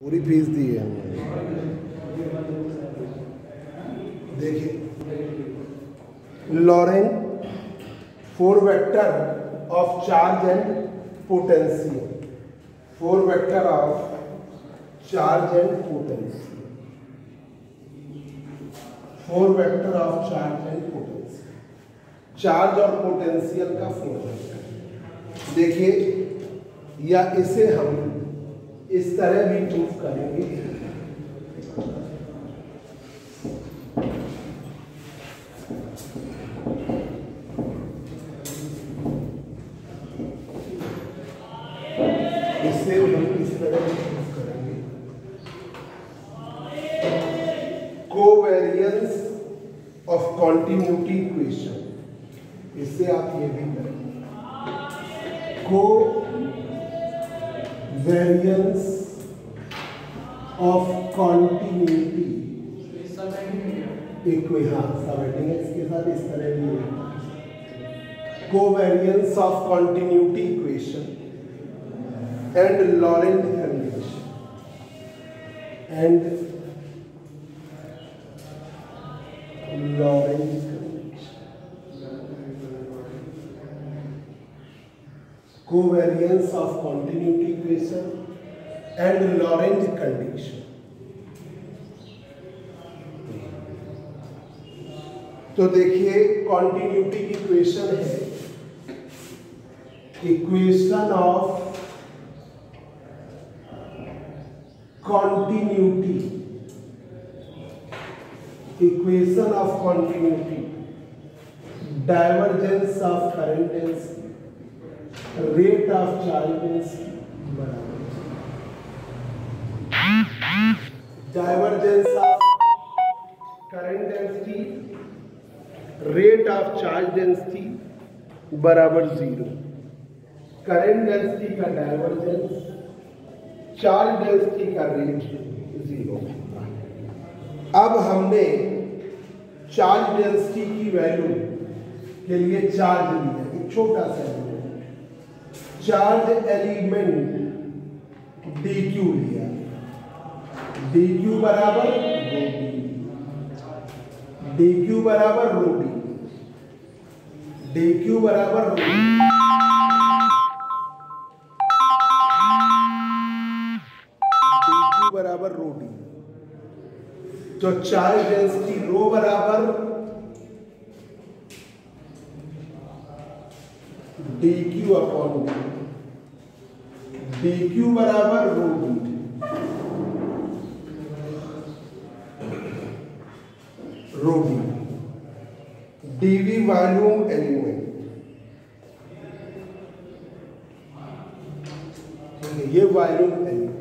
पूरी फ़ीस दी है हमने। देखिए, Lorentz four vector of charge and potential four vector of charge and potential four vector of charge and potential charge और potential का four vector. देखिए, या इसे हम इस तरह भी प्रूफ करेंगे। इससे हम इस तरह भी प्रूफ करेंगे। कोवेरियंस ऑफ़ कॉन्टिन्यूटी इक्वेशन इससे आप ये भी covariance of continuity equation and Lorentz condition and Lorentz covariance of continuity equation and Lorentz condition. तो देखिए कॉन्टिन्यूटी की इक्वेशन है। Of continuity equation of continuity divergence of current density rate of charge density बराबर divergence of current density rate of charge density बराबर zero current density का divergence charge density का rate zero अब हमने charge density की value के लिए charge लिया, एक छोटा सा चार्ज एलिमेंट डी क्यू लिया। डी क्यू बराबर डी क्यू बराबर रो डी क्यू बराबर रो तो चार्ज डेंसिटी रो बराबर D Q upon D D Q बराबर rho D rho D D V volume element ये वॉल्यूम एलिमेंट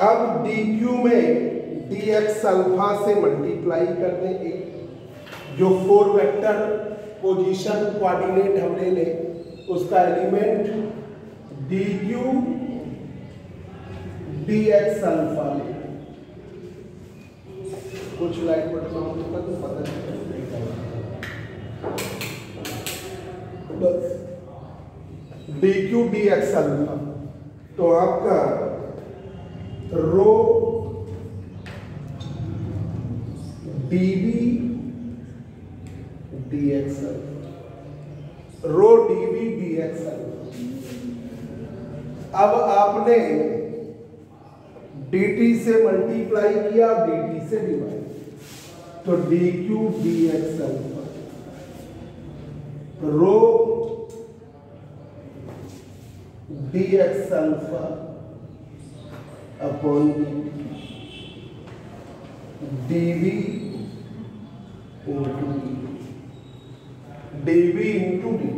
अब डी क्यू में डी एक्स अल्फ़ा से मल्टीप्लाई कर दें एक जो फोर वेक्टर पोजीशन कोऑर्डिनेट हम ले, उसका element D Q D X alpha ले। कुछ लाइट पटना होगा तो पता नहीं बस। D Q D X alpha तो आपका rho D B D X alpha rho D X alpha अब आपने dt से मल्टीप्लाई किया dt से डिवाइड। तो D Q D X alpha rho D X alpha upon D V into D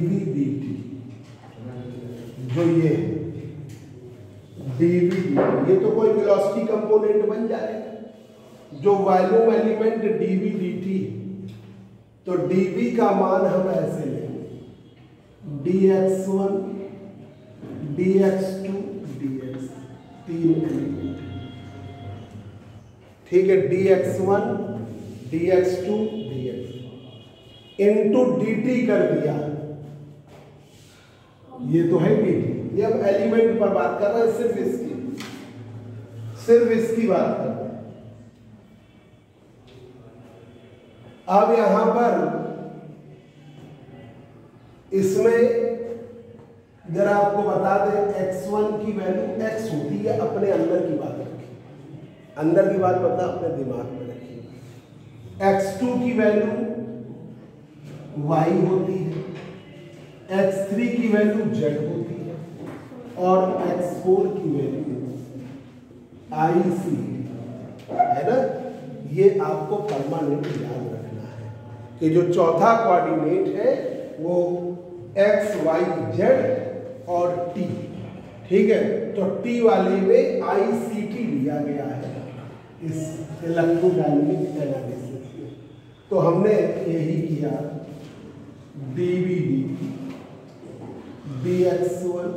D V D जो ये DV ये तो कोई वेलोसिटी कंपोनेंट बन जाएगा जो volume element D V D तो डीवी का मान हम ऐसे लेंगे। D X one D X two D X तीन एलिमेंट ठीक है D X one D X two D X into D T कर दिया। ये तो है टी ये अब एलिमेंट पर बात कर रहे हैं, सिर्फ़ इसकी। सिर्फ़ इसकी बात कर रहे हैं। अब यहाँ पर इसमें जरा आपको बता दें x1 की वैल्यू x होती है, अपने अंदर की बात रखिए अंदर की बात पता अपने दिमाग में रखिए x2 की वैल्यू y होती है। X3 की वैल्यू z होती है और x4 की वैल्यू ic है ना? ये आपको परमानेंट याद रखना है कि जो चौथा कोऑर्डिनेट है वो एक्स वाई जेड और टी ठीक है? तो टी वाले में आई सी टी लिया गया है। इस इलेक्ट्रोडाइनमिक एनालिसिस में। तो हमने यही किया। D V D D X one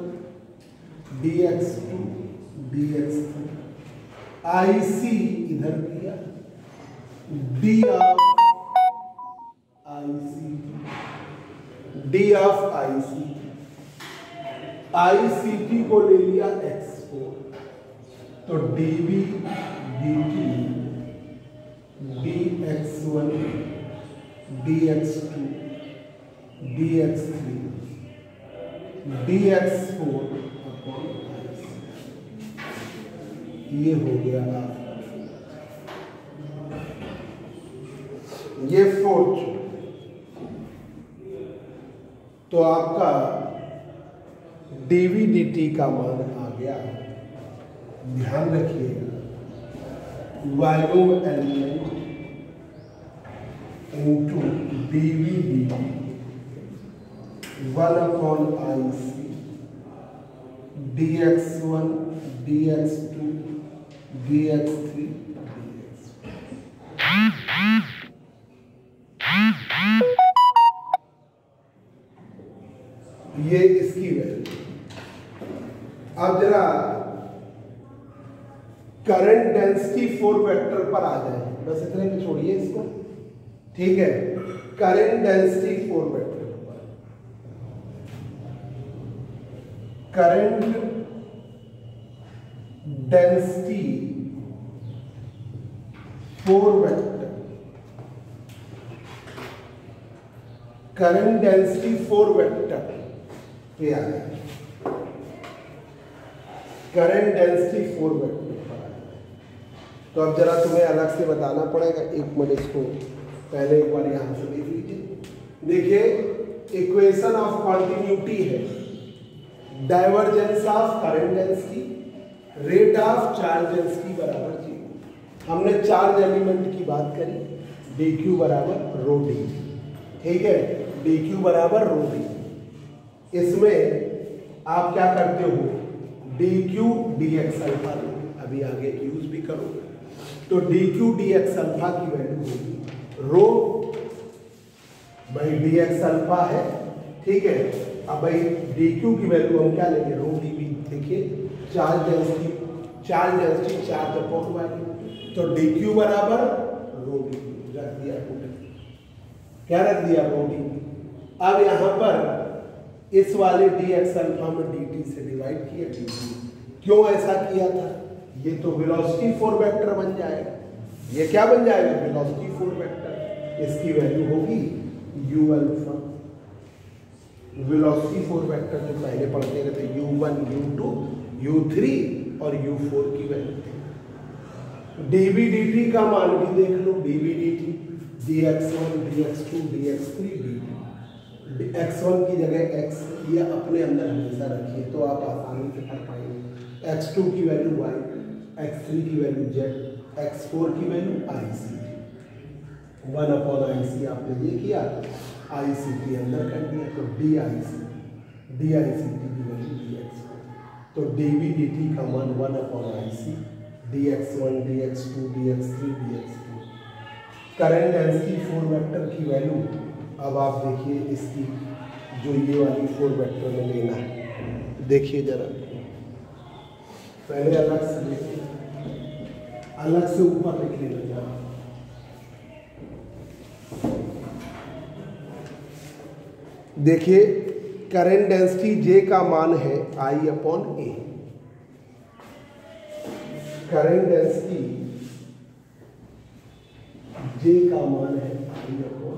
D X two D X three I C इधर किया D of C D of C T को ले लिया एक्स फोर तो D B D T D X one D X D D four upon ये हो गया आप ये फोर्थ तो आपका डीवी डीवीडीटी का मान आ गया। ध्यान रखिएगा volume element into D V D T one upon I C D X one D X two D X three D X ये इसकी वैल्यू अब जरा करंट डेंसिटी फोर वेक्टर पर आ जाए। बस इतने में छोड़िए इसको। ठीक है। Current density four vector current density four vector current density four vector पे आ गया करंट डेंसिटी फोर वेक्टर पर तो अब जरा तुम्हें अलग से बताना पड़ेगा। एक मिनट इसको पहले एक बार यहाँ से देख लीजिए। देखिए इक्वेशन ऑफ़ कॉन्टिन्यूटी है। Divergence of current density, rate of charge density बराबर ज़ीरो हमने चार्ज एलिमेंट की बात करी डी क्यू बराबर रो डी ठीक है? डी क्यू बराबर रो डी इसमें आप क्या करते हो? D Q D X alpha अभी आगे यूज़ भी करोगे तो D Q D X alpha की वैल्यू होगी रो भाई डी एक्स अल्फ़ा है। ठीक है? अब भाई डी क्यू की वैल्यू हम क्या लेंगे? रो डी बी देखिए charge density charge density charge upon value तो डी क्यू बराबर रो डी रख दिया क्या रख दिया रो डी अब यहाँ पर इस वाले डी एक्स अल्फ़ा में डी टी से डिवाइड किया डी क्यों ऐसा किया था? ये तो वेलोसिटी फोर वेक्टर बन जाएगा। ये क्या बन जाएगा? वेलोसिटी फोर वेक्टर इसकी वैल्यू होगी U alpha velocity four vector जो पहले पढ़ते रहे थे U one U two U three और यू फोर की value D B D T का मान भी देख लो D B D T D X one D X two D X three D X one की जगह एक्स ये अपने अंदर हमेशा रखिए तो आप आसानी से कर पाएँगे। एक्स टू की वैल्यू वाई एक्स थ्री की वैल्यू जेड एक्स फोर की value I C one upon I C आपने ये किया। आई सी टी अंदर कर दिया तो D I C D I C T की वैल्यू डी एक्स तो डी बी डी टी का मान one upon I C D X one D X two D X three D X two current density four vector की value अब आप देखिए इसकी जो ये वाली फोर वेक्टर में लेना है। देखिए जरा। पहले अलग से लिखिए अलग से ऊपर लिख लेना जरा। देखिए करेंट डेंसिटी जे का मान है I upon A current density J का मान है I upon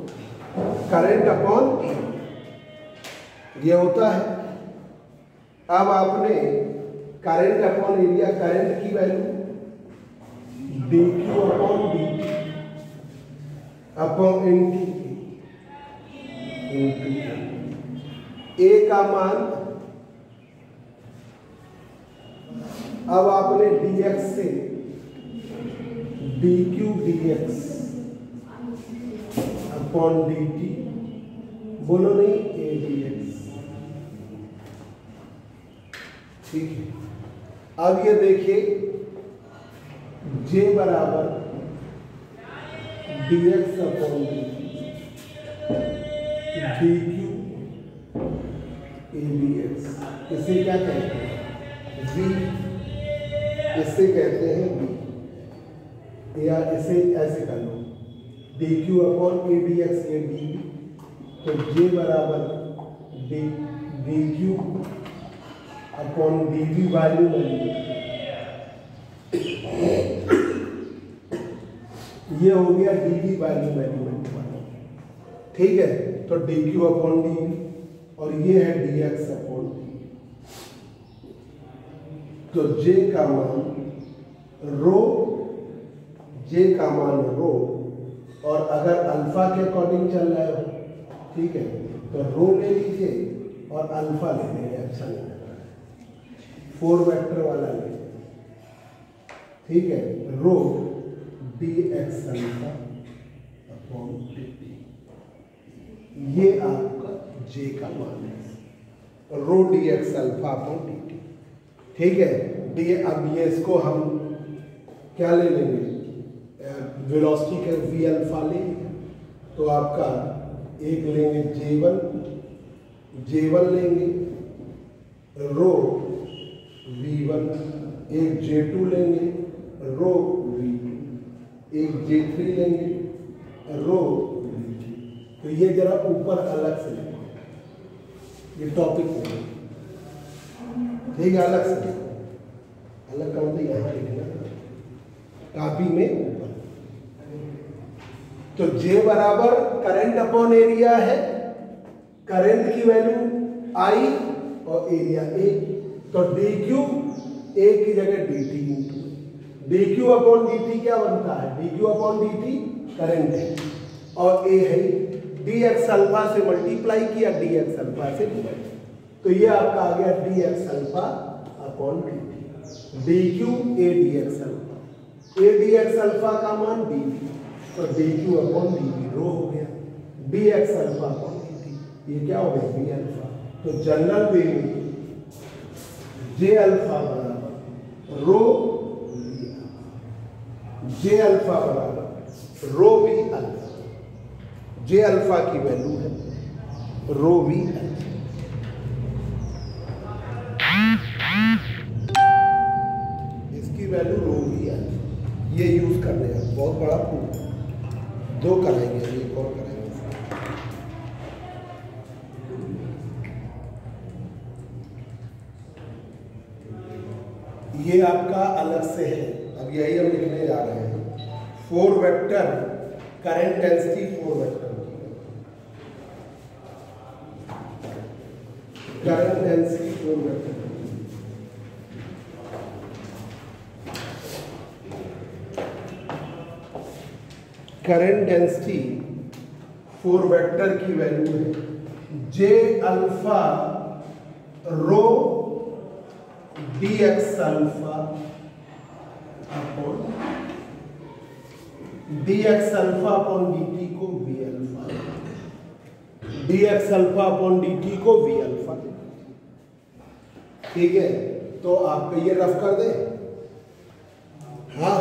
current upon A ये होता है। अब आपने करंट अपॉन एरिया करंट की value D Q upon D upon N T A का मान। अब आपने dx से D Q D X upon D T बोलो नहीं ए डी एक्स ठीक है। अब ये देखिए, j बराबर D X upon D D Q A B X इसे क्या कहते हैं? इसे कहते हैं v या इसे ऐसे कर लो। D Q upon A B X A D तो j बराबर D D Q upon D V value value ये हो गया डी वी वैल्यू वैल्यू ठीक है? तो डी क्यू अपॉन डी और ये है डी एक्स अपॉन डी तो जे का मान रो जे का मान रो और अगर अल्फ़ा के अकॉर्डिंग चल रहा हो, ठीक है तो रो ले लीजिए और अल्फ़ा ले लेंगे अच्छा लग रहा है। फोर वेक्टर वाला ले ठीक है rho D X alpha upon D ये आपका जे का मान है। Rho D X alpha upon D T ठीक है? डी अब ये इसको हम क्या ले लेंगे? वेलोसिटी के वी अल्फ़ा लेंगे। तो आपका एक लेंगे जे वन जे वन लेंगे। रो वी वन एक जे टू लेंगे। रो वी टू एक जे थ्री लेंगे। रो तो ये जरा ऊपर अलग से ये टॉपिक नहीं ठीक है, अलग से अलग का मतलब यहाँ लिखना कापी में ऊपर। तो J बराबर करंट अपॉन एरिया है। करंट की वैल्यू I और एरिया A तो डी क्यू ए की जगह D T into D Q upon D T क्या बनता है? D Q upon D T current है। और ए है डी एक्स अल्फ़ा से मल्टीप्लाई किया डी एक्स अल्फ़ा से डिवाइड तो ये आपका आ गया D X alpha upon D D Q A D X alpha A D X alpha का मान डी टी तो D Q upon D T rho हो गया। D X alpha upon D T ये क्या हो गया? डी अल्फ़ा तो जनरल वे में जे अल्फ़ा बराबर रो जे अल्फ़ा बराबर rho B alpha J alpha की वैल्यू है रो वी अल्फ़ा इसकी वैल्यू रो वी है। ये यूज़ करने हैं। बहुत बड़ा प्रूफ दो कराएँगे अभी एक और कराएँगे। ये आपका अलग से है। अब यही हम लिखने जा रहे हैं। Four vector current density four vector current density four vector current density four vector की वैल्यू है. J alpha rho X alpha upon D X alpha upon D T को V alpha X alpha upon D T को V alpha ठीक है तो आप ये rough कर दे। हाँ।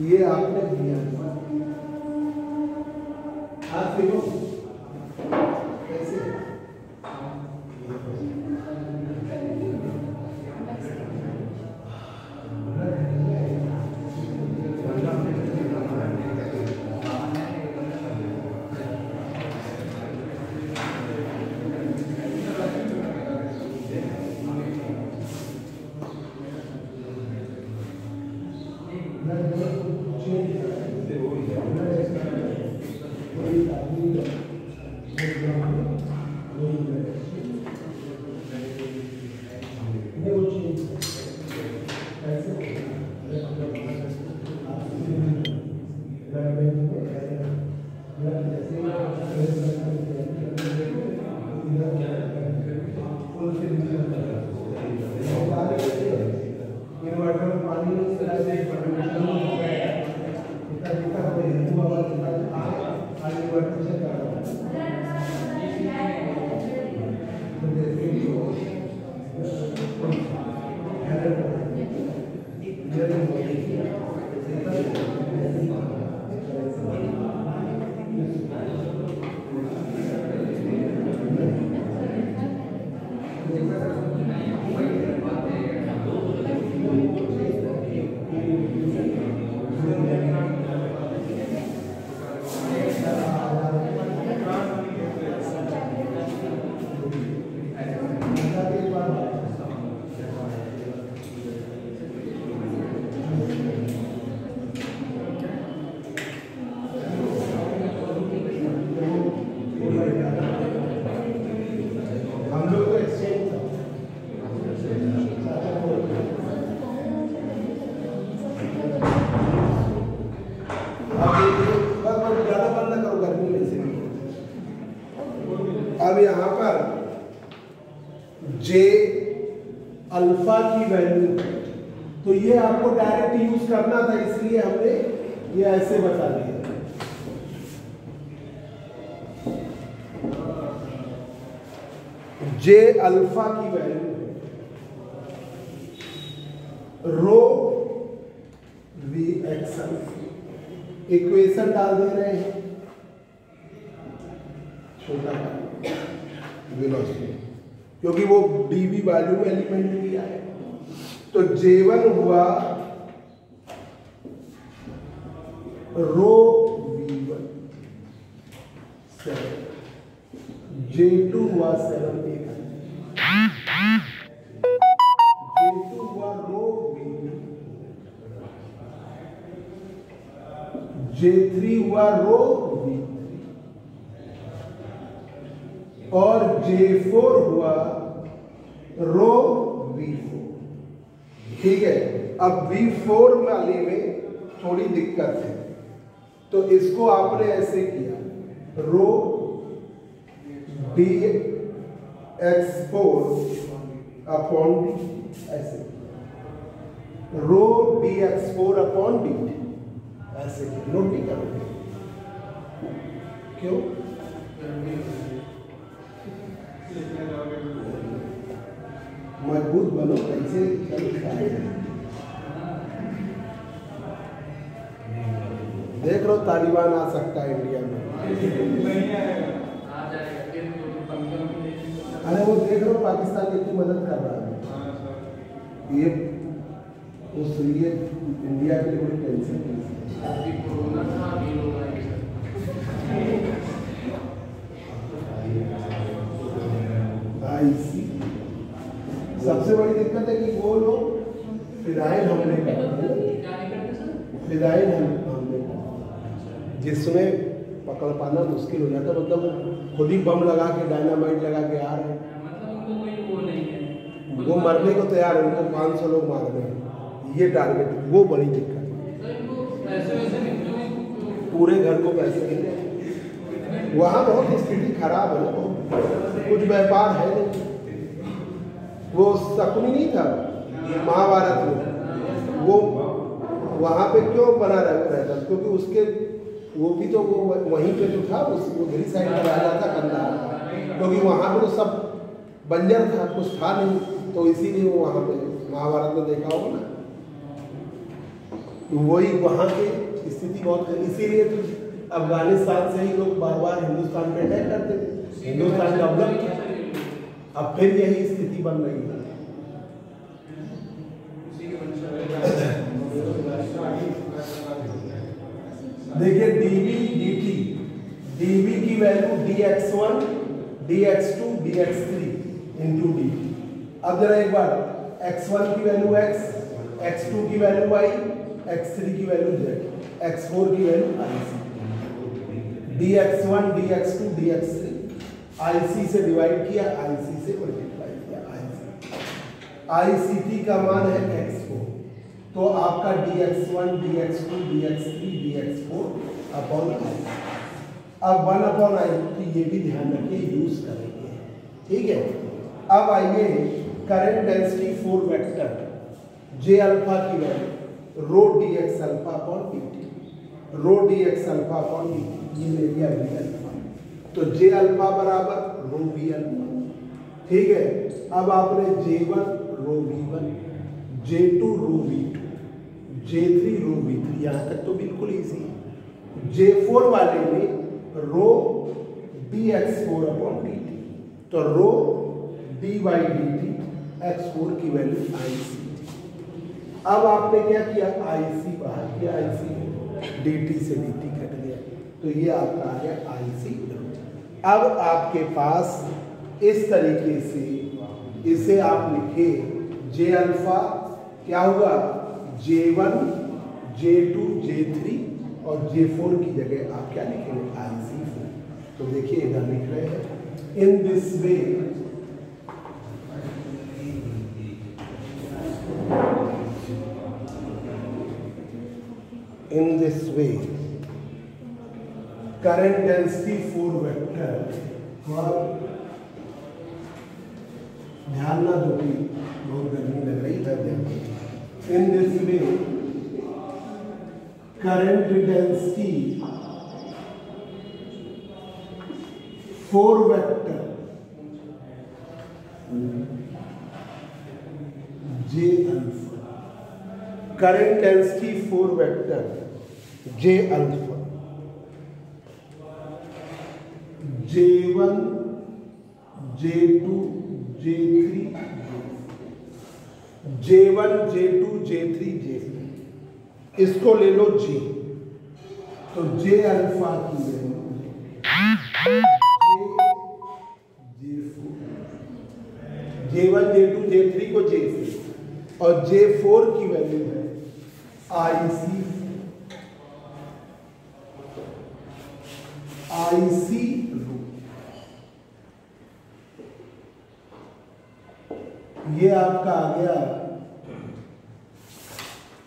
ये आपने दिया। हाँ फिर रो V1 सेवन J2 हुआ सेवन एक J2 हुआ रो V2 J3 हुआ रो V3 और J4 हुआ रो V4 ठीक है, अब वी फोर वाले में थोड़ी दिक्कत है। तो इसको आपने ऐसे किया rho D X four upon D ऐसे rho D X four upon D ऐसे नोट नहीं करोगे क्यों? मज़बूत बनो कैसे देख लो, तालिबान आ सकता है इंडिया में। अरे वो देख लो, पाकिस्तान कितनी मदद कर रहा है। ये उस ये इंडिया के लिए टेंशन है। सी सबसे बड़ी दिक्कत है कि वो लोग फिदाइल हमले फिदाइल हम हमले जिसमें पकड़ पाना मुश्किल हो जाता मतलब वो खुद ही बम लगा के, डायनामाइट लगा के आ रहे हैं। वो है मरने को तैयार है। उनको पाँच सौ लोग मार रहे हैं। ये टारगेट वो बड़ी दिक्कत है। पूरे घर को पैसे मिले। वहाँ बहुत स्थिति खराब है। कुछ व्यापार है नहीं। वो शकुनी नहीं था? महाभारत में। वो वहाँ पे क्यों बना रह, रहता? क्योंकि उसके, वो भी तो वो वहीं पे जो था, उस उधरी साइड का राजा था कंधार क्योंकि वहाँ पे तो सब बंजर था, कुछ था नहीं तो इसीलिए वो वहाँ पे महाभारत में देखा होगा ना। तो वही वहाँ की स्थिति बहुत इसीलिए तो अफ़गानिस्तान से ही लोग बार बार हिंदुस्तान पे अटैक करते। थे हिंदुस्तान डेवलप किया अब फिर यही स्थिति बन रही है। देखिए D B D T D B की value D X one D X two D X three into D अब जरा एक बार एक्स वन की वैल्यू एक्स एक्स टू की वैल्यू वाई एक्स थ्री की वैल्यू जेड एक्स फोर की value I D X one D X two D X three I C divide किया आई C multiply किया आई सी आई सी टी का मान है X four तो आपका D X one D X two D X three D X four upon I अब one upon आई तो ये भी ध्यान रखिए यूज़ करेंगे। ठीक है? अब आइए current density four vector J alpha की value rho D X alpha upon D T rho D X alpha upon D T ये वी अल्फ़ा तो जे अल्फ़ा बराबर रो वी अल्फ़ा ठीक है? अब आपने J one rho V one J two rho V two J three rho V three यहाँ तक तो बिल्कुल इजी है। जे फोर वाले में rho D X four upon D T तो rho D by D T X four की value आई सी अब आपने क्या किया? आई सी बाहर किया आई सी डी टी से डी टी कट गया। तो ये आपका आ गया आई सी अब आपके पास इस तरीके से इसे आप लिखे जे अल्फ़ा क्या हुआ J one J two J three और जे फोर की जगह आप क्या लिखेंगे? आई सी फोर तो देखिए इधर लिख रहे हैं। In this way in this way current density 4 vector for ध्यान ना दो कि बहुत गर्मी लग रही है in this way current density four vector J alpha current density four vector J alpha J one J two J three J one J two J three J four इसको ले लो जे तो जे अल्फ़ा की value J one J two J three को J और J four की value है आई सी आई सी ये आपका आ गया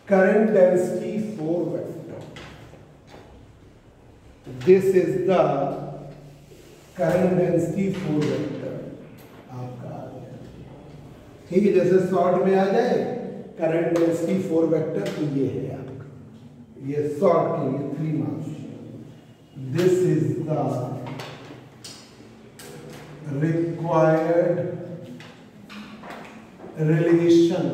current density four vector this is the current density four vector आपका आ गया। ठीक है, जैसे शॉर्ट में आ जाए करंट डेंसिटी फोर वेक्टर तो ये है आपका। ये शॉर्ट के लिए three marks this is the required relation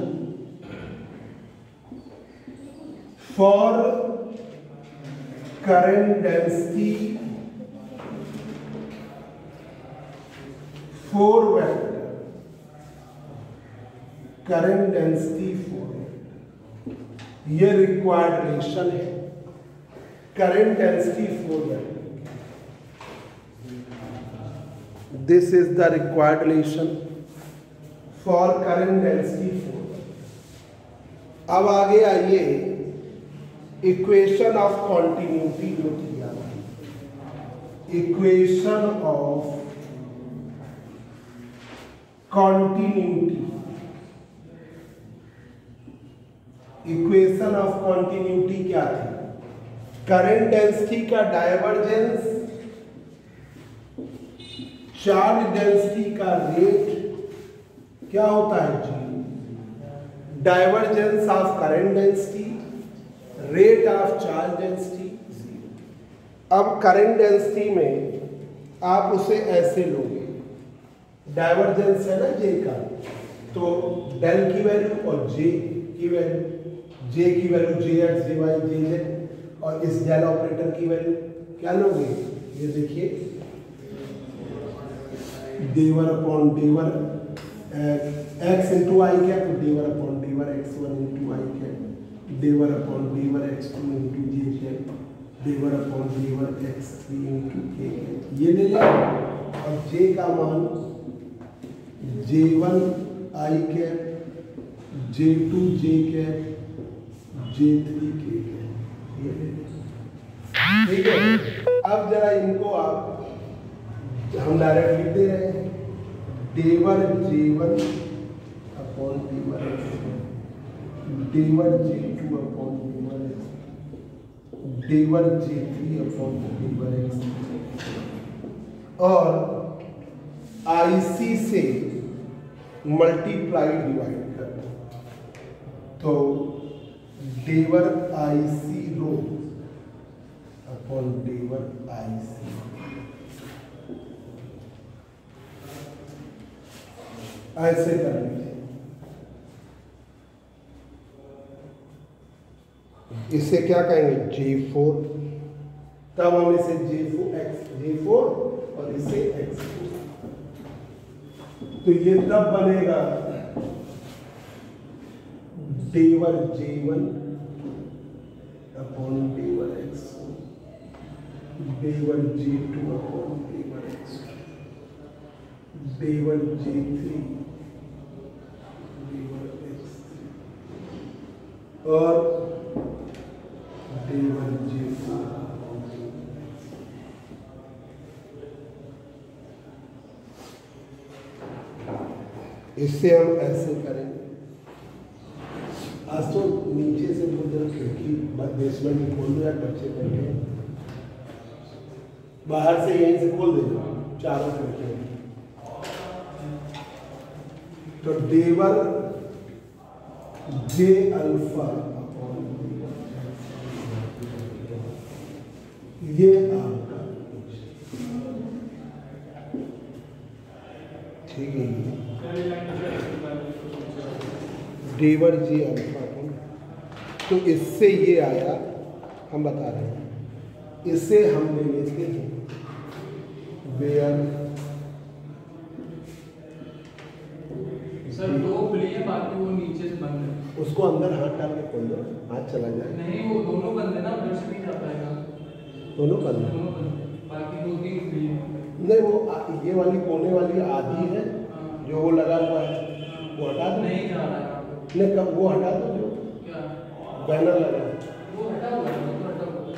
for current density four vector current density four vector ये रिक्वायर्ड रिलेशन है current density four vector this is the required relation for current density four अब आगे आइए। Equation of continuity जो किया equation of continuity equation of continuity क्या थी? Current density का डायवर्जेंस चार्ज डेंसिटी का रेट क्या होता है जी? Divergence of current density rate of charge density अब करंट डेंसिटी में आप उसे ऐसे लोगे। डायवर्जेंस है ना जे का? तो डेल की वैल्यू और जे की वैल्यू जे की value J X J Y J Z और इस डेल ऑपरेटर की वैल्यू क्या लोगे? ये देखिए। Del upon del x into i तो del upon del x one into i क्या del upon del x two into j क्या del upon del x three ये ले लें। और जे का मान J one I cap J two J cap ठीक है? अब जरा इनको आप, हम डायरेक्ट लिख दे रहे हैं। Del j one upon x del j two upon X डेवर जे थ्री अपॉन एक्स और आईसी से मल्टीप्लाई डिवाइड कर तो डेवर आईसी रो अपॉन डेवर आईसी ऐसे कर लीजिए इसे क्या कहेंगे? जे फोर तब हम इसे जे फोर एक्स फोर और इसे एक्स तो ये तब बनेगा। डेवर जे वन अपॉन डेवर एक्स डेवर जे टू अपॉन डेवर एक्स डेवर जे थ्री डेवर एक्स और डेवर जे फोर इससे हम ऐसे करेंगे आज तो नीचे से बहुत जरा खिड़की बेसमेंट खोल दो यार बच्चे बैठे बाहर से यहीं से खोल देना, चारों खिड़कियाँ। तो डेवर जे अल्फ़ा ये आपका ठीक है। डेवर जी अल्फ़ा तो इससे ये आया, हम बता रहे हैं। इसे हमने लेते हैं। वेयर सर दो खुली है बाकी वो नीचे से बंद है। उसको अंदर हाथ डाल के खोल दो हाथ चला जाए। नहीं वो दोनों बंद है ना उधर से भी जा पाएगा। दोनों बंद हैं। है। बाकी दो तीन खुली है। नहीं वो ये वाली कोने वाली आधी है हाँ। जो वो लगा हुआ है वो हटा दो। नहीं जा रहा है। नहीं कब वो हटा दो जो क्या? बैनर लगा है। वो हटा हुआ है तो हटा हुआ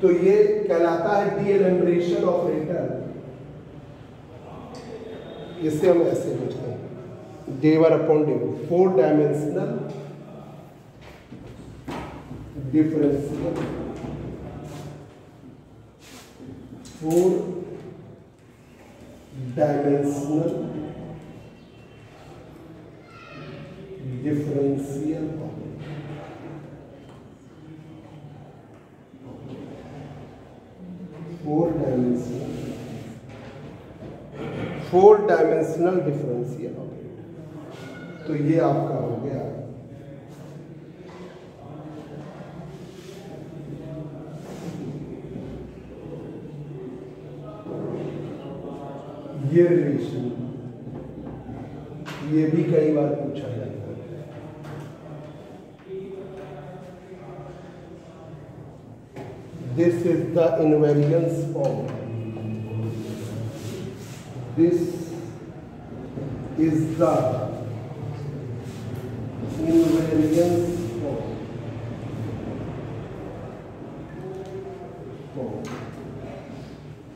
तो ये कहलाता है डी एलिमिनेशन ऑपरेटर इसे हम ऐसे लिखते हैं। डेवर upon डेवर four dimensional differential four dimensional differential four dimensional four dimensional differential तो ये आपका हो गया। ये रिलेशन ये भी कई बार पूछा जाता है। This is the invariance form. This is the invariance form.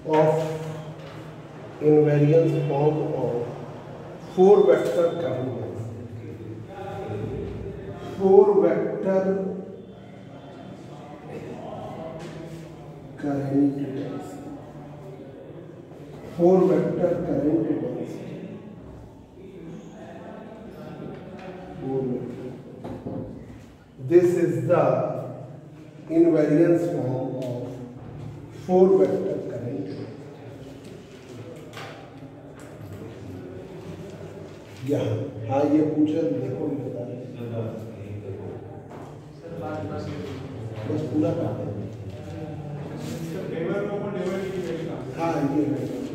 of invariance form of four vector current four vector current four vector current this is the invariance form of four vector current यहाँ हाँ ये पूछा, देखो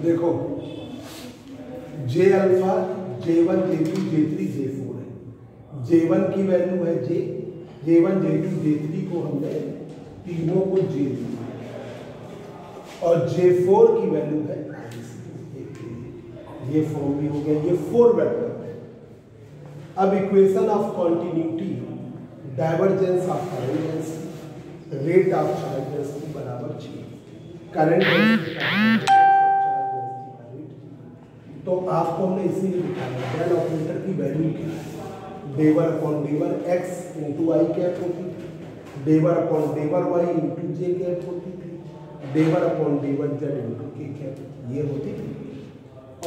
देखो J alpha J one J two J three J four है। J one की value है J J one J two J three को हमने तीनों को जे दिया और जे फोर की वैल्यू है ये फॉर्म भी हो गया, ये फोर वेक्टर अब equation of continuity divergence of current rate of charge density बराबर छ करंट तो आपको हमने इसीलिए दिखाया डेल ऑपरेटर की वैल्यू क्या है? Del upon del x into i cap होती थी। Del upon del y into j cap होती थी। Del upon del z into k cap, ये होती थी।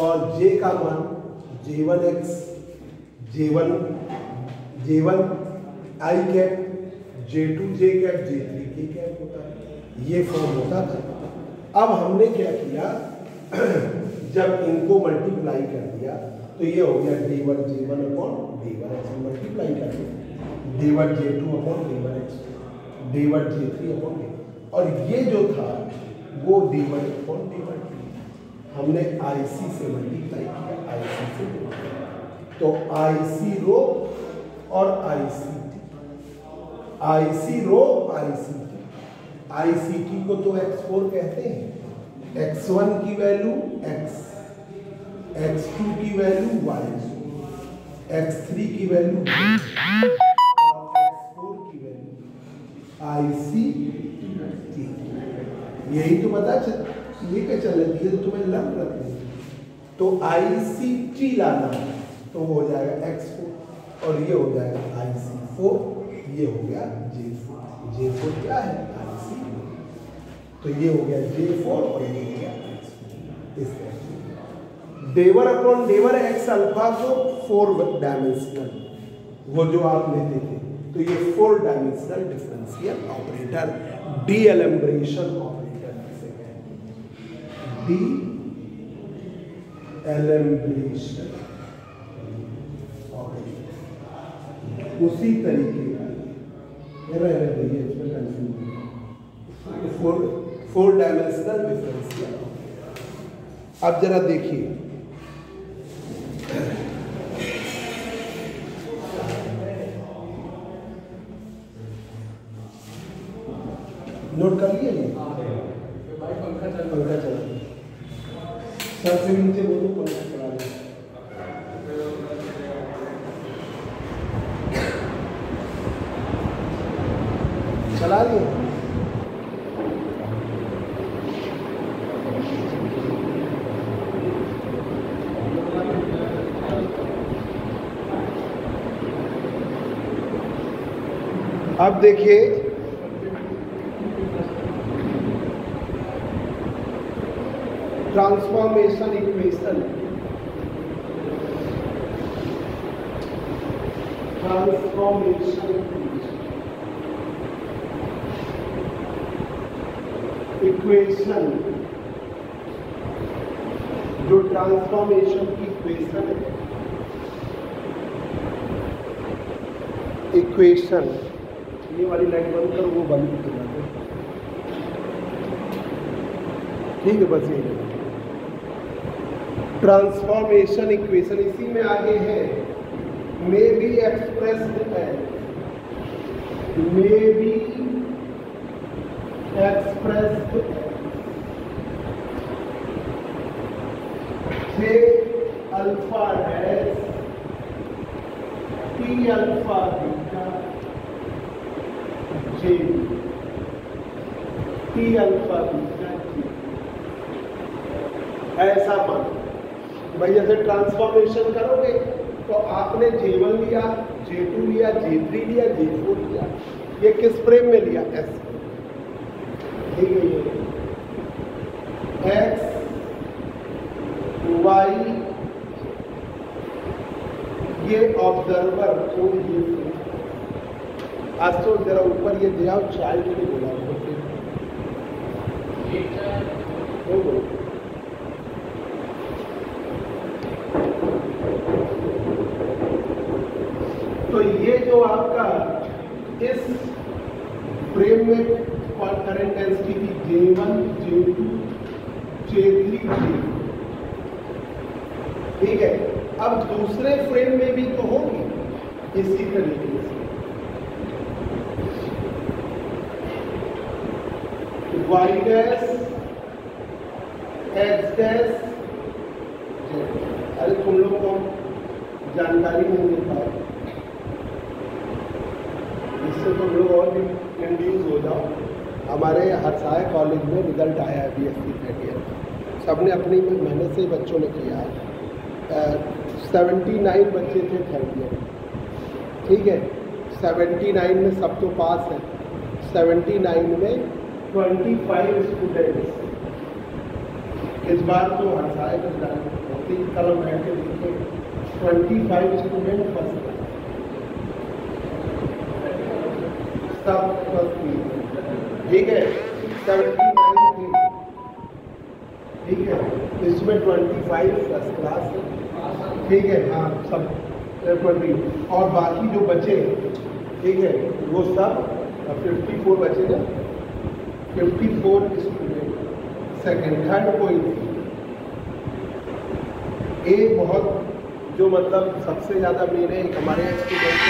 और जे का मान J one X J one J one I cap J two J cap J three K cap होता है ये फॉर्म होता था। अब हमने क्या किया? जब इनको मल्टीप्लाई कर दिया तो ये हो गया D one J one upon D one X multiply कर दिया। D one J two upon D one X D one J three upon D और ये जो था, वो D one upon D one हमने आईसी से मल्टीप्लाई किया आईसी से। multiply। तो आईसी रो और IC T IC rho IC T IC T को तो एक्स फोर कहते हैं। एक्स वन की वैल्यू एक्स टू की वैल्यू एक्स थ्री की वैल्यू और एक्स फोर की वैल्यू आई सी यही तो पता चल, ये क्या चल रही है? तो तुम्हें लग रखनी तो आई सी टी लाना तो हो जाएगा एक्स फोर और ये हो जाएगा आई सी फोर ये हो गया जे फोर जे फोर क्या है? तो ये हो गया जे फोर और ये हो गया। एक्स फोर इस तरह। से। डेवर अपॉन डेवर एक्स अल्फ़ा को फोर डायमेंशनल वो जो आप लेते थे तो ये four dimensional differential operator d'Alembertian operator जिसे कहते हैं। डी एलम्ब्रेशन ऑपरेटर उसी तरीके का। फोर फोर डायमेंशनल डिफरेंशियल अब जरा देखिए। नोट कर लिए? भाई पंखा चल। पंखा चल। सर से नीचे बोलो पंखा चला दो चला दिया देखिए। ट्रांसफॉर्मेशन इक्वेशन ट्रांसफॉर्मेशन इक्वेशन जो ट्रांसफॉर्मेशन की इक्वेशन है। इक्वेशन ये वाली लाइन बंद करो, वो बंद कर ठीक है, बस यही ट्रांसफॉर्मेशन इक्वेशन इसी में आगे है। May be expressed as may be express alpha dash T alpha beta beta ऐसा मान भाई, जैसे ट्रांसफॉर्मेशन करोगे तो आपने J1 लिया J2 लिया J3 लिया J4 लिया। ये किस फ्रेम में लिया? एस ठीक है, ये। वाई ये ऑब्जर्वर को ये आज तो जरा ऊपर ये दिया बोला ऊपर से। एक चार तो ये जो आपका इस फ्रेम में करंट डेंसिटी थी J1, J2, J3, J4 ठीक है? अब दूसरे फ्रेम में भी तो होगी इसी तरीके से। वाई डैश एक्स डैश अरे तुम लोग को जानकारी नहीं मिल पाए इससे तुम लोग और भी कंफ्यूज हो जाओ। हमारे हरसाय कॉलेज में रिज़ल्ट आया है B S C third year सबने अपनी मेहनत से बच्चों ने किया है। सेवेंटी नाइन बच्चे थे थर्ड ईयर ठीक है? सेवेंटी नाइन में सब तो पास है। सेवेंटी नाइन में ट्वेंटी फाइव स्टूडेंट्स इस बार तो हरसाए का तीन कलम बैठ के देखे ट्वेंटी फाइव स्टूडेंट फ़र्स्ट सब फ़र्स्ट ठीक है? सेवेंटी नाइन थी। ठीक है? इसमें ट्वेंटी फाइव फ़र्स्ट क्लास ठीक है? हाँ सब ट्वेंटी और बाकी जो बचे, ठीक है, वो सब फिफ्टी फोर बचे ना। Fifty four student second third कोई एक बहुत, जो मतलब सबसे ज़्यादा मेरे हमारे स्टूडेंट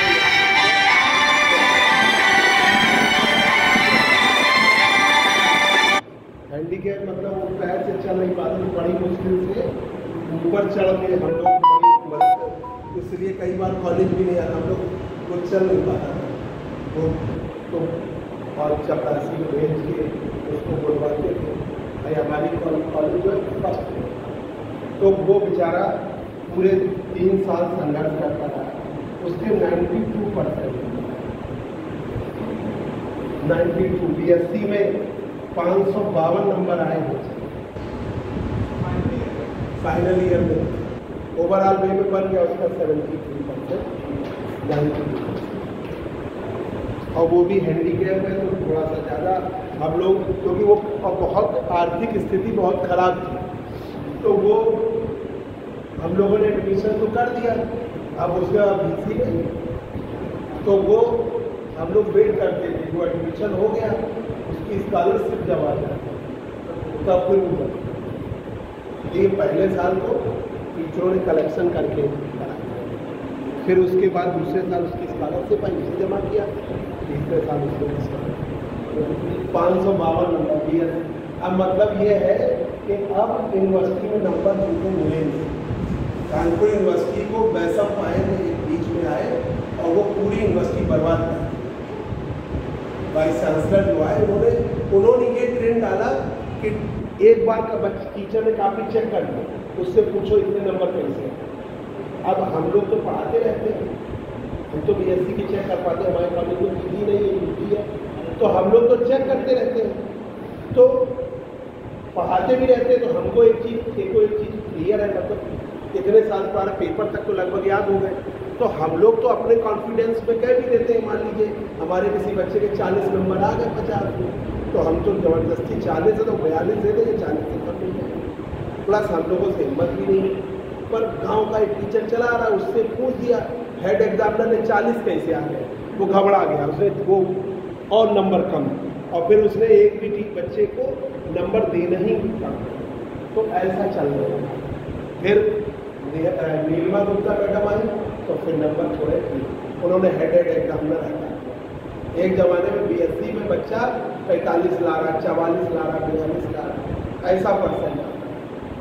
हैंडीकैप मतलब वो पैर से चल नहीं पाते तो बड़ी मुश्किल से ऊपर चढ़ के हम लोग इसलिए कई बार कॉलेज भी नहीं आता हम लोग वो चल नहीं पाता वो तो और चपरासी में भेज के उसको बुलवाते थे। भाई, हमारी कॉलेज जो है, फ़र्स्ट तो वो बेचारा पूरे तीन साल संघर्ष करता था। उसके 92 percent. Ninety two B S C में पाँच सौ बावन नंबर आए मुझे फाइनल ईयर में। ओवरऑल में बन गया उसका सेवेंटी थ्री परसेंट नाइन्टी और वो भी हैंडीकैप है तो थोड़ा सा ज़्यादा हम लोग, क्योंकि तो वो बहुत आर्थिक स्थिति बहुत खराब थी। तो वो हम लोगों ने एडमिशन तो कर दिया। अब उसके बी सी तो वो हम लोग वेट करते थे वो एडमिशन हो गया, उसकी स्कॉलरशिप जब आ जाती तब फिर वो ये पहले साल को टीचरों ने कलेक्शन करके फिर उसके बाद दूसरे साल उसकी स्कॉलरशिप आई जमा किया। उसको पाँच सौ बावन नंबर दिया। अब मतलब ये है कि अब यूनिवर्सिटी में नंबर चूँकि मिले नहीं। कानपुर यूनिवर्सिटी को बैसम पाए एक बीच में आए और वो पूरी यूनिवर्सिटी बर्बाद कर वाइस चांसलर जो आए, उन्होंने उन्होंने ये ट्रेंड डाला कि एक बार का बच्चे टीचर ने काफ़ी चेक कर लिया। उससे पूछो इतने नंबर कैसे अब हम लोग तो पढ़ाते रहते हैं। हम तो बी एस सी की चेक कर पाते हैं, हमारे कॉलेज में पीजी नहीं है यूजी है। तो हम लोग तो चेक करते रहते हैं। तो पढ़ाते भी रहते हैं तो हमको एक चीज़ एक एक चीज़ क्लियर है मतलब इतने साल पढ़ा पेपर तक तो लगभग याद हो गए। तो हम लोग तो अपने कॉन्फिडेंस में कह भी देते हैं, मान लीजिए, हमारे किसी बच्चे के चालीस नंबर आ गए पचास। में तो हम तो ज़बरदस्ती चालीस है तो बयालीस दे देंगे, चालीस नंबर नहीं जाएँगे प्लस हम लोगों से हिम्मत भी नहीं है। पर गाँव का एक टीचर चला रहा है, उससे पूछ दिया हेड एग्जामिनर ने चालीस कैसे आ गए वो घबरा गया, उसने वो और नंबर कम, और फिर उसने एक भी ठीक बच्चे को नंबर देना ही कम तो ऐसा चल रहा है। फिर नीलमा गुप्ता मैडम आई तो फिर नंबर थोड़े ठीक उन्होंने हेड हेड एग्जामिनर हटा एक जमाने में बीएससी में बच्चा पैंतालीस ला रहा चवालीस ला रहा बयालीस ला रहा ऐसा परसेंट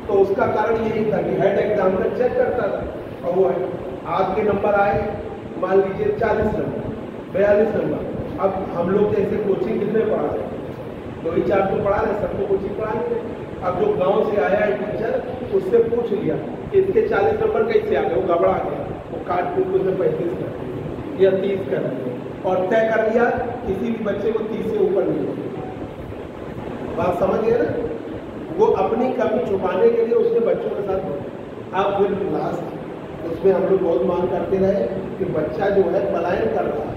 तो उसका कारण यही था कि हेड एग्जामिनर चेक करता था, और वो आज के नंबर आए, मान लीजिए चालीस नंबर बयालीस नंबर अब हम लोग जैसे कोचिंग कितने पढ़ा रहे दो ही चार तो पढ़ा रहे सबको कोचिंग पढ़ा रहे अब जो गाँव से आया है टीचर उससे पूछ लिया कि इसके चालीस नंबर कैसे आ गए? वो घबरा गया। वो काट पीट को पैंतीस कर या तीस कर दिया और तय कर लिया, किसी भी बच्चे को तीस से ऊपर नहीं बात समझ गए ना? वो अपनी कमी छुपाने के लिए उसने बच्चों के साथ अब फिर लास्ट उसमें हम लोग बहुत मांग करते रहे कि बच्चा जो है पलायन कर रहा है।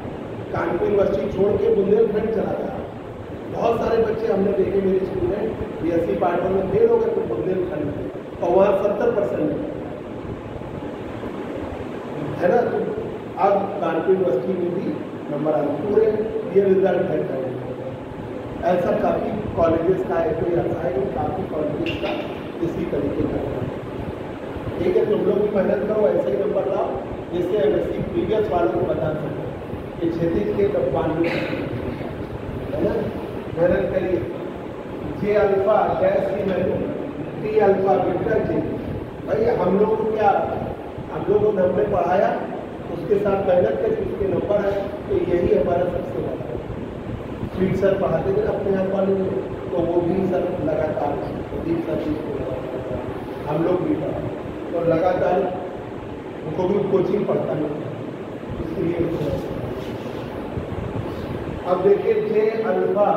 कानपुर यूनिवर्सिटी छोड़ के बुंदेलखंड चला गया। बहुत सारे बच्चे हमने देखे मेरे स्कूल में। बी एस सी पार्टनर में फेल हो गए तो बुंदेलखंड में। और वहाँ सत्तर परसेंट है ना? तो अब कानपुर यूनिवर्सिटी में भी नंबर आए पूरे ये रिज़ल्ट है। ऐसा काफ़ी कॉलेजेस का है, कोई ऐसा है कि काफ़ी कॉलेजेस का इसी तरीके का है। ठीक है, तुम लोग भी मेहनत करो, ऐसे ही नंबर लाओ, जिससे एम एस सी प्रीवियस वालों को बता सको कि क्षतिज के कप्तान है। ना? मेहनत करिए। जे अल्फ़ा गैस की value T alpha beta J. भाई, हम लोग को क्या, हम लोगों ने हमने पढ़ाया, उसके साथ मेहनत करी, उसके नंबर आए तो यही हमारा सबसे बड़ा है। स्वीट सर पढ़ाते थे अपने यहाँ कॉलेज में तो वो भी सर लगातार, दीप सर जी हम लोग भी पढ़ा और लगातार उनको भी कोचिंग पढ़ता नहीं इसलिए अब देखिए, जे अल्फ़ा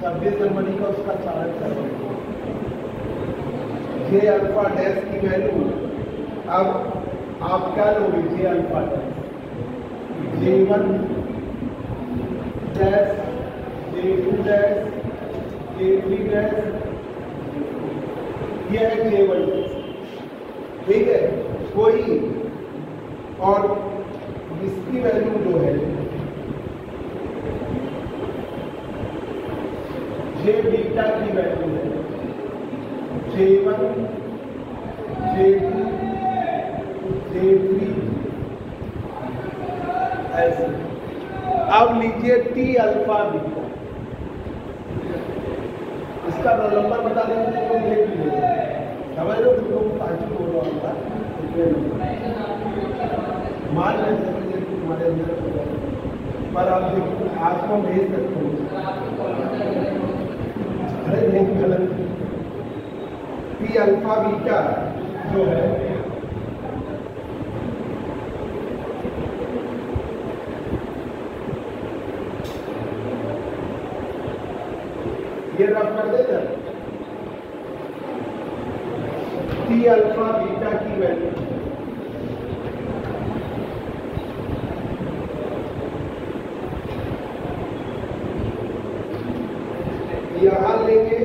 छब्बीस जनवरी का उसका चारण कर जे अल्फ़ा डैश की वैल्यू, अब आप क्या लोगे? J alpha dash. J one dash, J two dash, J three dash, ये है जे वन। ठीक है? कोई और इसकी वैल्यू जो है जे बीटा की वैल्यू है। J one J two J three ऐसे। अब लीजिए टी अल्फ़ा बीटा इसका नंबर बता देंगे तो देख लीजिए बोल रहा होगा मान सकते तुम्हारे अंदर पर आप देखो आज को भेज सकते हो। अरे नहीं गलत पी अल्फ़ा बीटा जो है ये रफ कर दे जरा टी अल्फ़ा बीटा की वैल्यू यहाँ लेंगे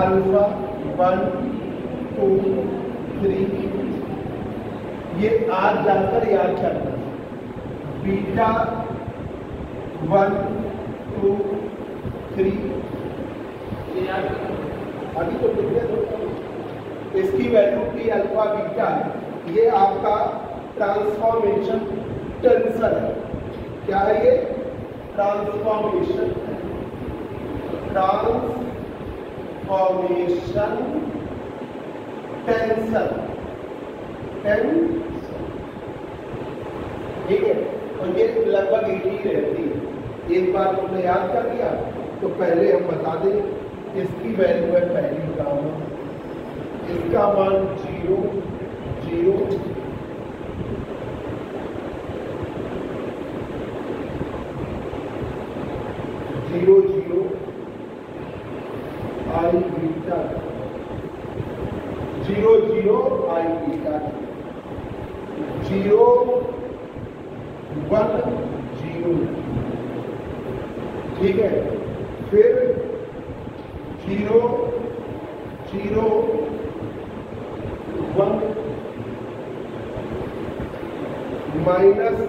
अल्फ़ा वन टू थ्री ये आज जाकर याद करना बीटा वन टू थ्री अभी तो लिखने दो इसकी वैल्यू टी अल्फ़ा बीटा ये आपका ट्रांसफॉर्मेशन टेंसर है क्या है ये ट्रांसफॉर्मेशन ट्रांसफॉर्मेशन टेंसर ठीक है? और ये लगभग एक ही रहती है। एक बार तुमने याद कर लिया तो पहले हम बता दें इसकी वैल्यू है पहली काम इसका मान zero zero zero zero I beta zero zero I beta zero one zero ठीक है फिर zero zero one minus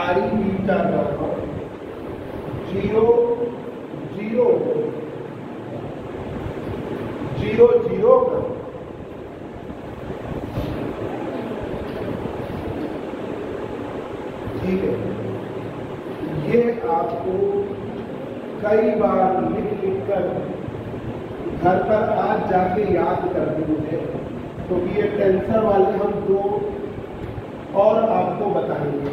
I beta का ज़ीरो ज़ीरो ज़ीरो ज़ीरो का ठीक है ये आपको कई बार लिख लिख कर घर पर आज जाके याद कर देंगे तो ये टेंसर वाले हम दो और आपको बताएँगे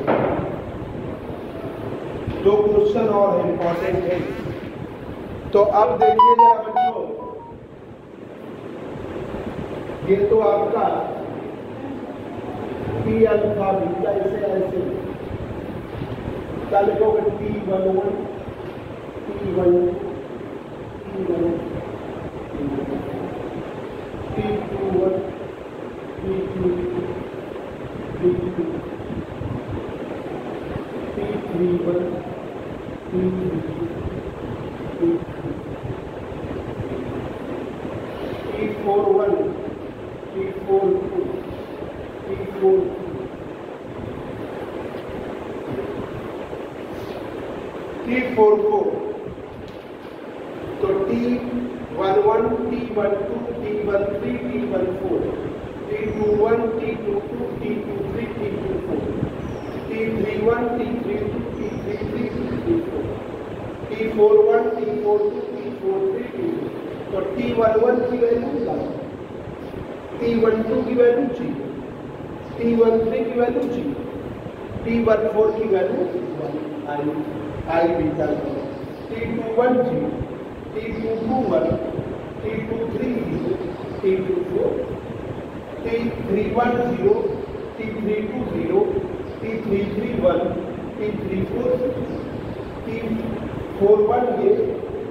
दो क्वेश्चन और इम्पोर्टेंट है तो अब देखिए जरा बच्चों ये तो आपका टी अल्फ़ा बीटा इसे ऐसे क्या लिखोगे T one one T one T one T two one T two T two T three one three three three four one three four two T four T four four तो T one one T one two T one three T one four T two one T two two T two three T two four T three one T three two T three three T three four T four one T four two T four three T तो T one one की value निकालो T one two की value zero T one three की value zero T one four की value I I beta T two one zero T two two one T two three zero T two four T three one zero T three two zero T three three one T three four T four one ये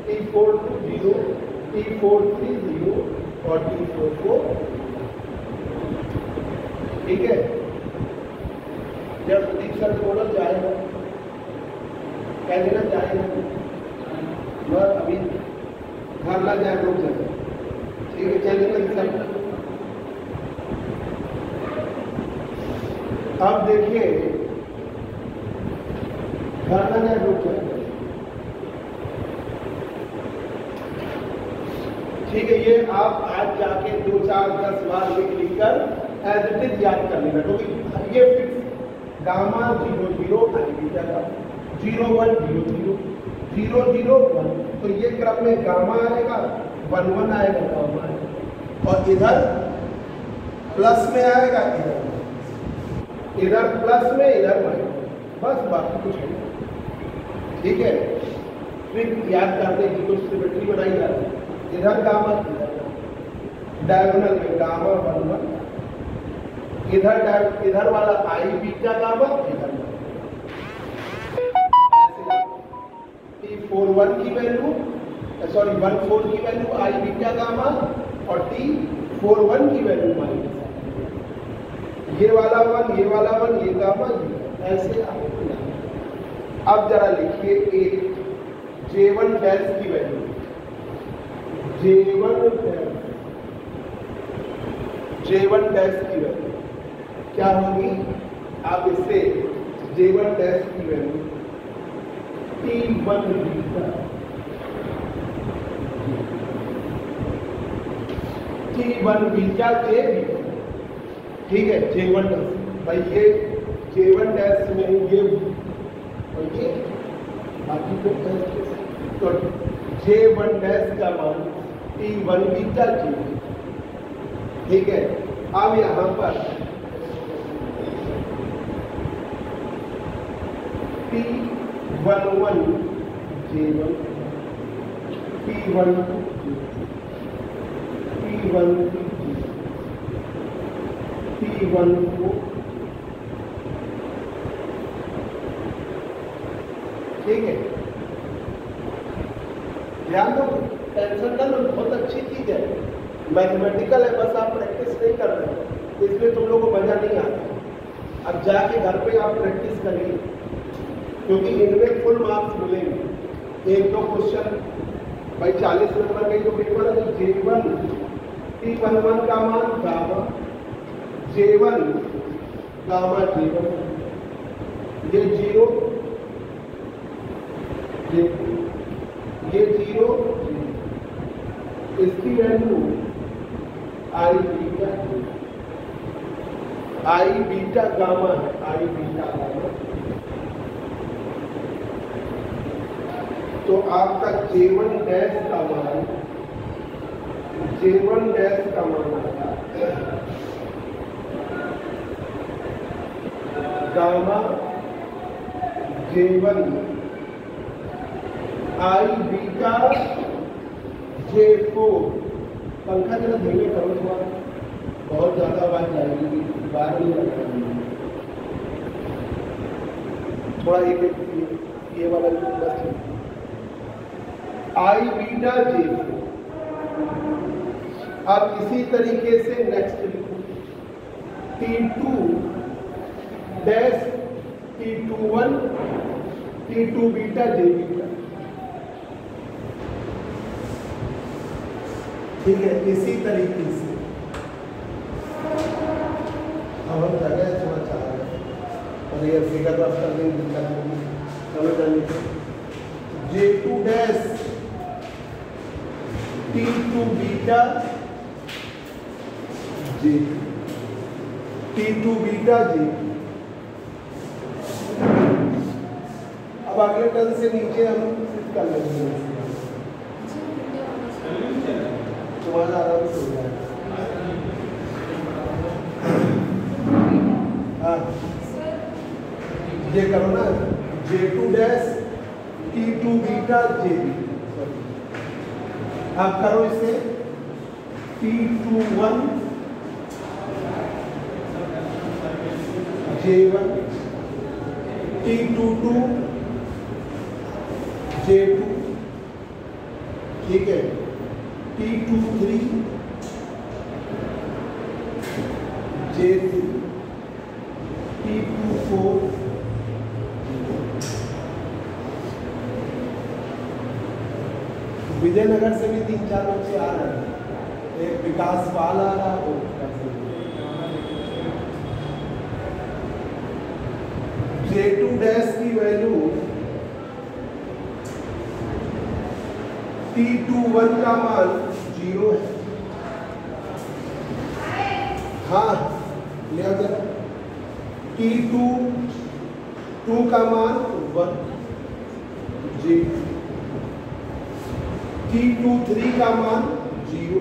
T four two zero T four three zero और T four four ठीक है जब तीसरा बोला जाएगा कह देना जाएगा मैं अभी घर ना जाए रुक जाए ठीक है चलिए सब अब देखिए घर ना जाए रुक जाए ठीक है ये आप आज जाके दो चार दस बार लिख लिख कर एज इट इज़ याद कर लेना क्योंकि ये fix gamma zero zero I beta का zero one zero zero zero zero one तो ये क्रम में गामा आएगा वन वन आएगा गामा आएगा और इधर प्लस में आएगा इधर। इधर प्लस में, इधर माइनस बस बाकी कुछ नहीं ठीक है? फिर याद करते कि कुछ सिमेट्री बनाई जाती है। इधर गामा इधर डायगोनल में गामा वन वन इधर इधर वाला आई बीटा गामा इधर। टी फोर वन की वैल्यू सॉरी वन फोर की वैल्यू आई बीटा गामा और टी फोर वन की वैल्यू माइनस ये वाला वन ये वाला वन ये गामा ये ऐसे अब जरा लिखिए एक जे वन डैश की value J one dash J one dash की वैल्यू क्या होगी? आप इससे जे वन डैश की value T one beta T one beta J beta ठीक है जे वन डैश भाई, ये जे वन डैश में ये और ये बाकी डैश तो जे वन डैश का मान टी वन बीटा जे ठीक है, अब यहाँ पर T one one J one T one T T four ठीक है। ध्यान दो टेंशन ना लो, बहुत अच्छी चीज़ है। मैथमेटिकल है, बस आप प्रैक्टिस नहीं कर रहे इसमें तुम लोगों को मज़ा नहीं आता। अब जाके घर पे आप प्रैक्टिस करिए, क्योंकि इनमें फुल मार्क्स मिलेंगे। एक दो क्वेश्चन भाई चालीस नंबर के जो पेपर है तो जे वन टी का मान gamma J one gamma J ये ज़ीरो ये ये ज़ीरो इसकी value, I beta I beta gamma है आई बीटा गामा. तो आपका जेवन डैश का मान जेवन डैश का आएगा gamma j one i beta j four पंखा जरा धीरे करो थोड़ा। बहुत ज़्यादा आवाज़ जाएगी बाहर नहीं थोड़ा एक ये वाला बस। आई बीटा जे अब इसी तरीके से नेक्स्ट लिखो T two dash T two one T two beta J beta ठीक है, इसी तरीके से। अब हम जगह थोड़ा चाह रहे हैं। और ये फिगर रफ करने की दिक्कत होगी। समझ की J two dash T two beta J T two beta J. अब अगले टर्न से नीचे हम शिफ्ट कर लेंगे। तुम्हारा आराम से हो जाएगा हाँ। ये करो ना J two dash T two beta J beta अब करो इसे। T two one J one T two two J two ठीक है। T two three J three T two four Vijayanagar से तीन चार बच्चे आ रहे हैं। एक विकास पाल आ रहा है जे टू डैश की वैल्यू टी टू वन का मान ज़ीरो है। हाँ ले आओ जरा टी टू टू का मान वन जी टी टू थ्री का मान zero.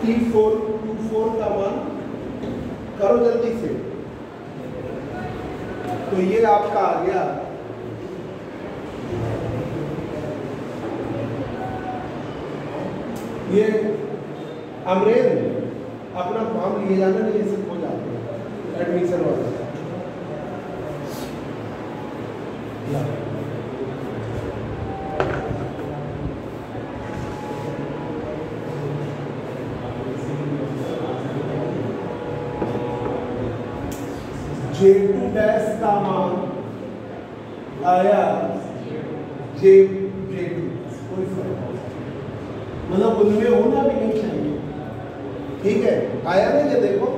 T four, two four का मान करो जल्दी से। तो ये आपका आ गया। ये अमरेन अपना फॉर्म लिए जाना नहीं ये सब हो जाते हैं। एडमिशन वाला ला। जे टू डैश का मान आया जे जे कोई फ़र्क मतलब उनमें होना भी नहीं चाहिए ठीक है आया ना ये देखो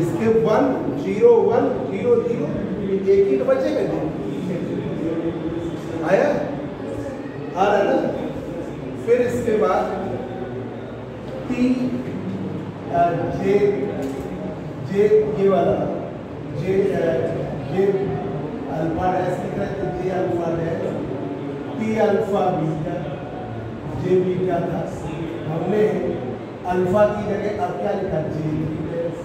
इसके one zero one zero zero एक ही तो बचेगा जी आया आ रहा ना फिर इसके बाद टी जे जे ये वाला। जे जे अल्फ़ा डैश लिख रहे तो J alpha dash T alpha beta J beta था हमने अल्फ़ा की जगह अब क्या लिखा J three dash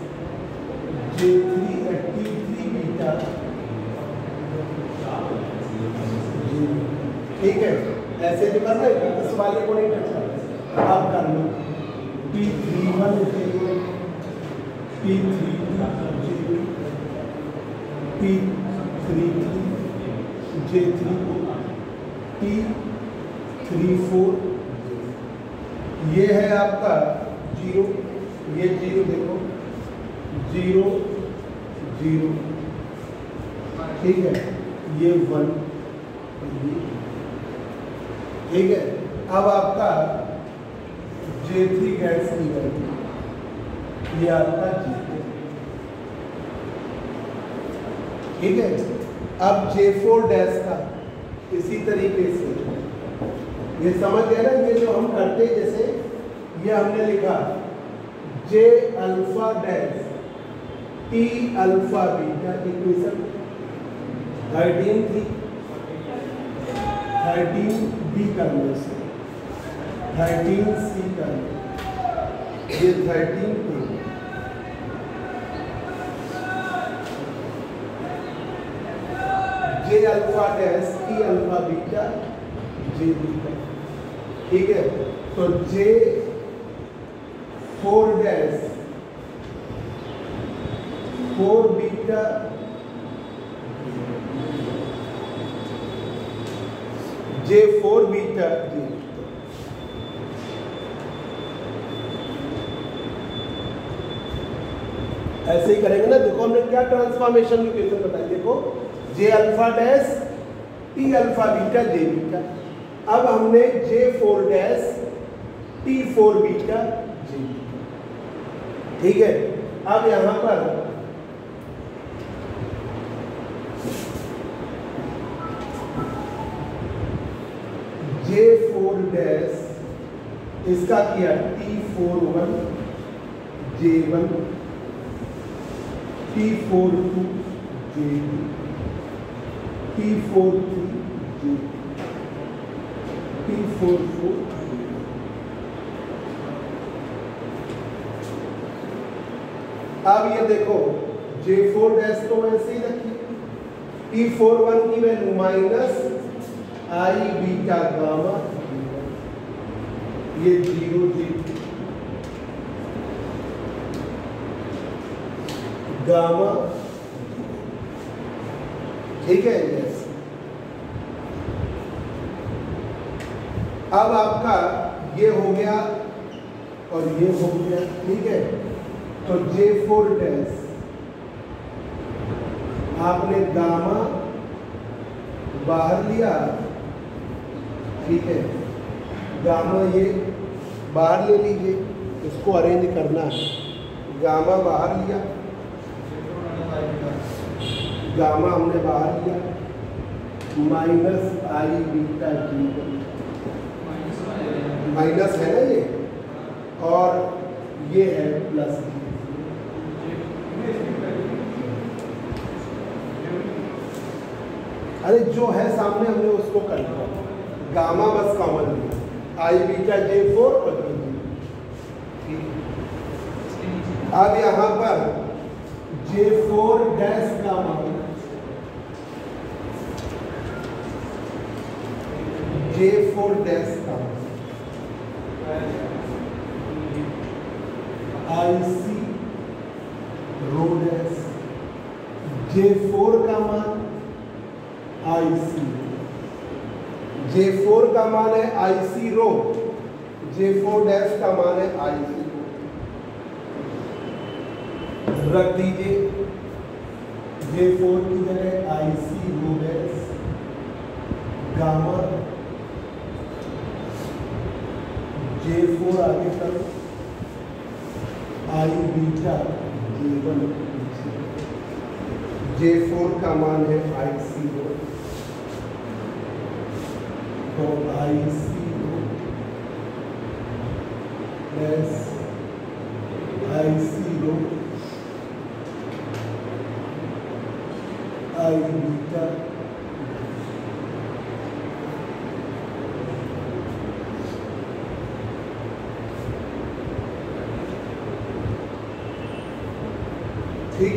J three T three beta ठीक है ऐसे जो कर रहे इस वाले को नहीं टच अब कर लो T three one J T three T three J three T three four ये है आपका ज़ीरो, ये ज़ीरो देखो, ज़ीरो ज़ीरो। ठीक है? ये वन, ठीक है? अब आपका जे थ्री गैस वैल्यू ये आपका जी ठीक है? अब जे फोर डैश का, इसी तरीके से। ये समझ गए ना? ये जो हम करते जैसे, ये हमने लिखा J alpha dash T alpha beta equation thirteen थी। थर्टीन बी कर लो इसे थर्टीन सी कर लो ये थर्टीन जे अल्फ़ा डैश की अल्फ़ा बीटा जे बीटा ठीक है? तो J four dash four beta J four beta J ऐसे ही करेंगे ना। देखो हमने क्या ट्रांसफॉर्मेशन की क्वेश्चन बताई देखो J alpha dash T alpha beta J beta अब हमने J four dash T four beta J beta ठीक है? अब यहाँ पर जे फोर डैश इसका किया T four one J one T four two J two अब ये देखो जे फोर डैश तो वैसे ही रखिए टी फोर वन की value minus I beta gamma ये ज़ीरो ज़ीरो गामा ठीक है अब आपका ये हो गया और ये हो गया, ठीक है? तो जे फोर आपने गामा बाहर लिया, ठीक है? गामा ये बाहर ले लीजिए, इसको अरेंज करना है। गामा बाहर लिया। गामा हमने बाहर लिया। Minus I beta G minus है ना ये? और ये है प्लस अरे जो है सामने हमने उसको कर लिया गामा बस कॉमन लिया आई बीटा जे फोर और जे अब यहाँ पर J four dash gamma J four dash gamma I C rho dash J four का मान आई सी जे फोर का मान है आई सी रो जे फोर डैश का मान है आई सी रख दीजिए। जे फोर की जगह I C rho dash gamma J four आगे करो I beta J one J four का मान है आई सी रो तो आई सी रो प्लस आई सी रो आई बीटा।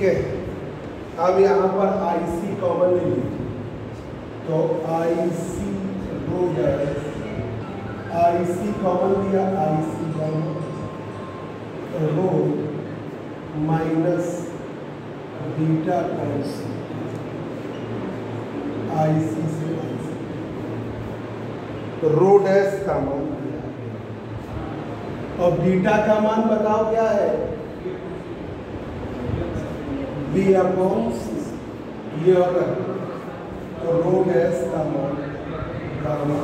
है अब यहाँ पर आई सी कॉमन ले लीजिए। तो आई C rho dash I C common लिया I C common rho minus beta cos I C से आई सी रो डैश का मान दिया। और बीटा का मान बताओ क्या है? बी और तो रो डैश का मान गामा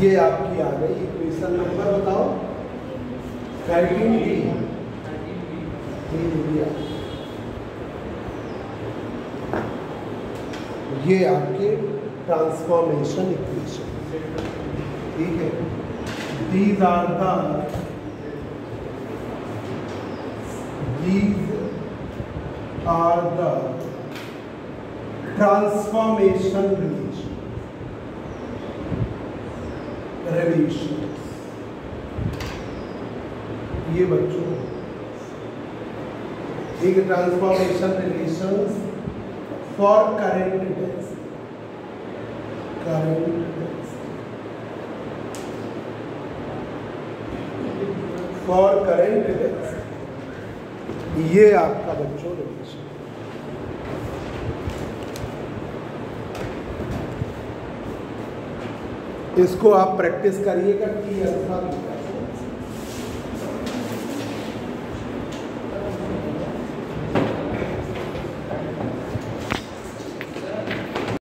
ये आपकी आ गई। इक्वेशन नंबर बताओ। थर्टीन डी ये आपके ट्रांसफॉर्मेशन इक्वेशन ठीक है? These are these are the transformation release release ये बच्चों, ठीक है transformation relation for current current for current ये आपका बच्चों रिलेशन इसको आप प्रैक्टिस करिएगा टी अल्फ़ा